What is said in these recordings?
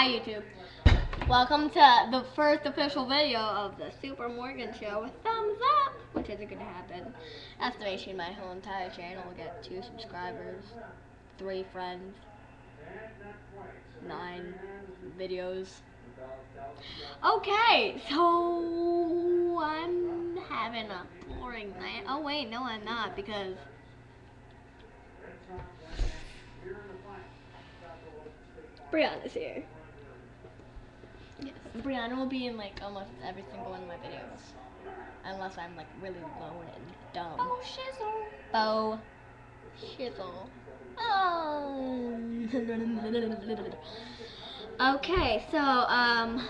Hi YouTube. Welcome to the first official video of the Super Morgan Show with thumbs up, which isn't gonna happen. Estimation my whole entire channel will get two subscribers, three friends, nine videos. Okay, so I'm having a boring night. Oh wait, no I'm not because Brianna's here. Brianna will be in like almost every single one of my videos. Unless I'm like really low and dumb. Oh, shizzle. Bo Shizzle. Oh. okay, so um,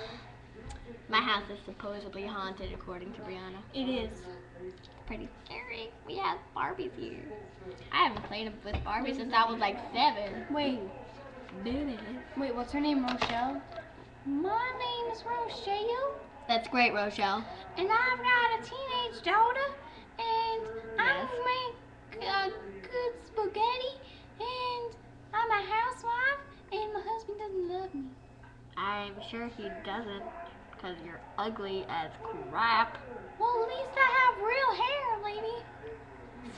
my house is supposedly haunted according to Brianna. It is. Pretty scary. We have Barbies here. I haven't played with Barbie since I was like seven. Wait, wait, what's her name? Rochelle? My name is Rochelle, That's great, Rochelle. and I've got a teenage daughter, and I Yes. make uh, good spaghetti, and I'm a housewife, and my husband doesn't love me. I'm sure he doesn't, because you're ugly as crap. Well, at least I have real hair, lady.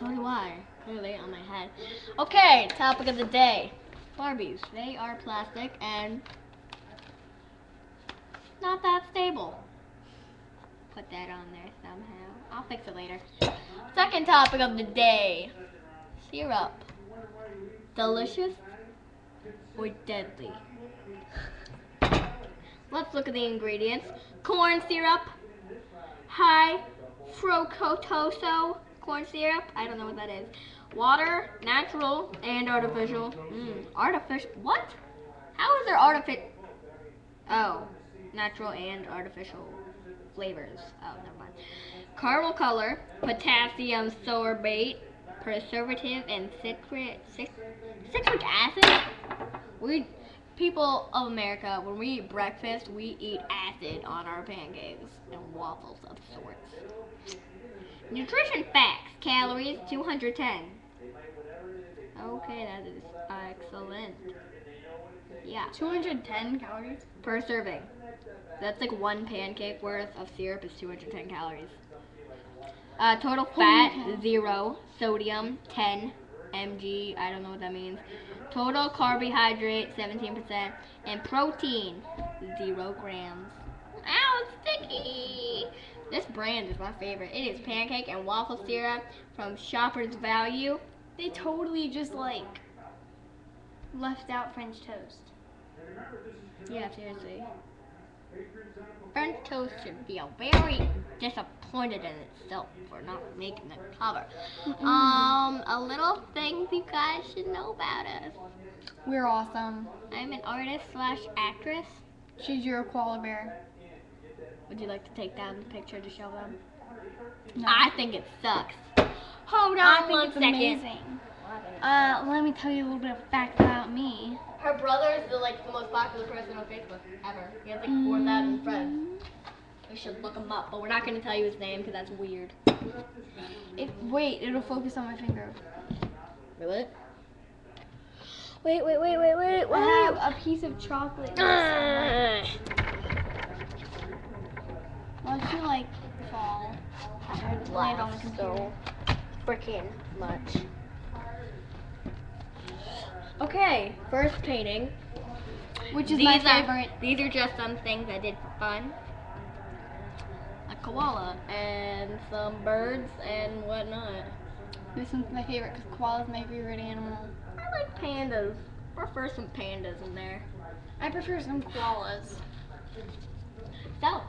So do I. Clearly on my head. Okay, topic of the day. Barbies. They are plastic and not that stable. Put that on there somehow. I'll fix it later. Second topic of the day. Syrup. Delicious or deadly? Let's look at the ingredients. Corn syrup, high fructoso corn syrup. I don't know what that is. Water, natural and artificial. Mm, artificial. What? How is there artificial? Oh, natural and artificial flavors. Oh, never mind. Caramel color, potassium sorbate, preservative, and citric citric, citric acid. We people of America, when we eat breakfast, we eat acid on our pancakes and waffles of sorts. Nutrition facts: calories 210. Okay, that is excellent. Yeah, 210 calories. per serving. That's like one pancake worth of syrup is 210 calories. Uh, total fat cow. zero, sodium 10 mg. I don't know what that means. Total carbohydrate 17%, and protein zero grams. Ow, it's sticky. This brand is my favorite. It is pancake and waffle syrup from Shoppers Value. They totally just like left out French toast. Yeah, seriously. French toast should be a very disappointed in itself for not making the cover. Um, a little thing you guys should know about us. We're awesome. I'm an artist slash actress. She's your koala bear. Would you like to take down the picture to show them? No. I think it sucks. Hold on I think one it's second. amazing. Uh, let me tell you a little bit of facts about me. Her brother is the like the most popular person on Facebook ever. He has like 4,000 friends. We should look him up, but we're not going to tell you his name because that's weird. It, wait, it'll focus on my finger. Really? Wait, wait, wait, wait, wait, I have a piece of chocolate. Well, if you like fall, I would land on the computer. so freaking much. Okay, first painting. Which is these my are, favorite. These are just some things I did for fun. A koala and some birds and whatnot. This one's my favorite because koala's my favorite animal. I like pandas. I Prefer some pandas in there. I prefer some koalas. So,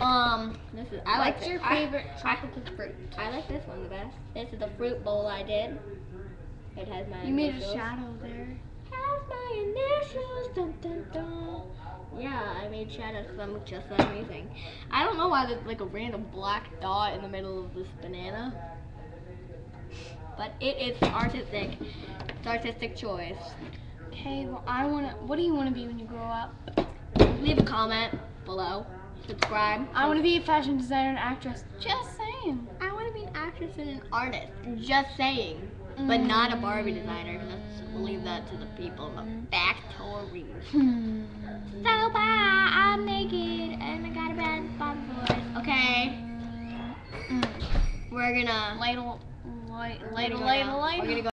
um, this is I like What's thi- your favorite I, tropical fruit? I like this one the best. This is the fruit bowl I did. It has my You made a shadow there. Has my initials. Dun, dun, dun. Yeah, I made shadows because I'm just that amazing. I don't know why there's like a random black dot in the middle of this banana. But it is artistic. It's artistic choice. Okay, well, I wanna. What do you want to be when you grow up? Leave a comment below. Subscribe. I want to be a fashion designer and actress. Just saying. I want to be an actress and an artist. Just saying. But not a Barbie designer. Let's leave that to the people in the factory. Hmm. So bye. I'm naked and I got a bad bottom voice. Okay, Mm. we're gonna Ladle, ladle, ladle, ladle, ladle. We're gonna go